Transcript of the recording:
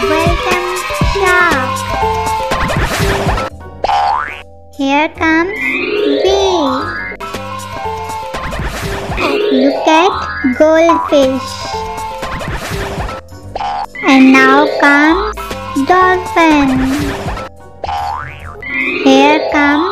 Welcome, shark. Here comes bee. Look at goldfish. And now comes dolphin. Here comes